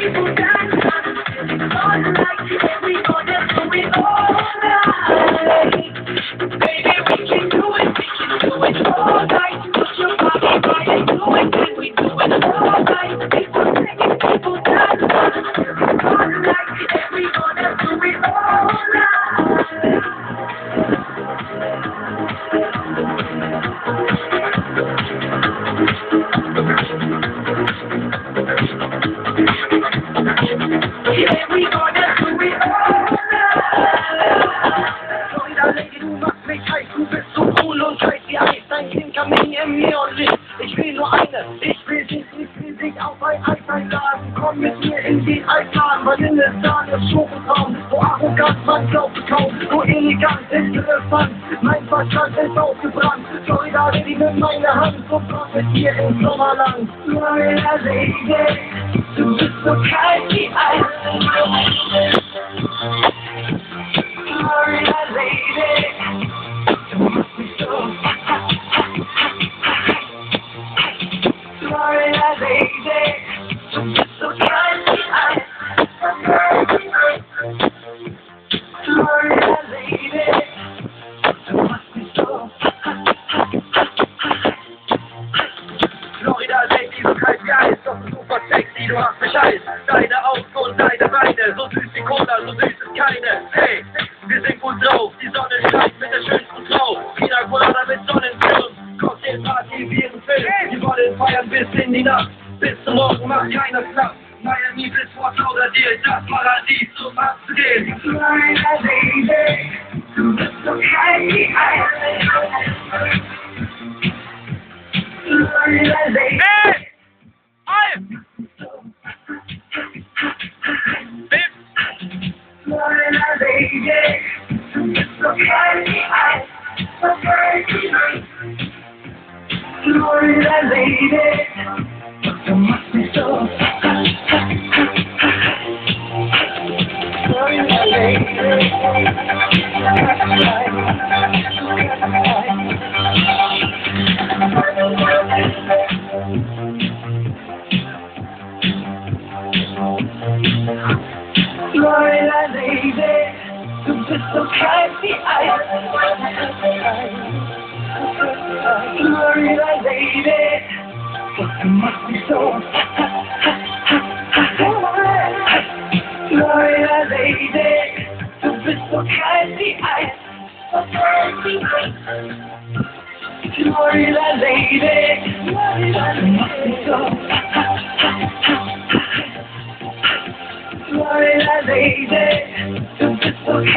people dance. Ich will dich, ich will dich auf ein Eis einladen. Komm mit mir in den Altan, Vanillesahne, Schokotraum. So arrogant, man glaubt kaum. So elegant, interessant. Mein Verstand ist aufgebrannt. Florida Lady, nimm meine Hand und komm mit mir ins Sommerland. Florida Lady, du bist so kalt Beine, so süß wie Cola, so süß ist keine. Hey, wir sind gut drauf, die Sonne scheint mit der schönsten Frau. Pina Colada mit Sonnenschirm, Cocktailparty wie im Film. Wir wollen feiern bis in die Nacht, bis zum Morgen macht keiner Platz. Miami bis Fort Lauderdale, das Paradies, um. Florida Lady, du bist so kalt wie. Florida Lady. Du bist so kalt wie Eis. So kalt wie Eis. Florida Lady, du machst so. Florida Lady. Florida Lady, du bist so kalt wie Eis. Florida Lady, du machst mich so. Florida Lady, du so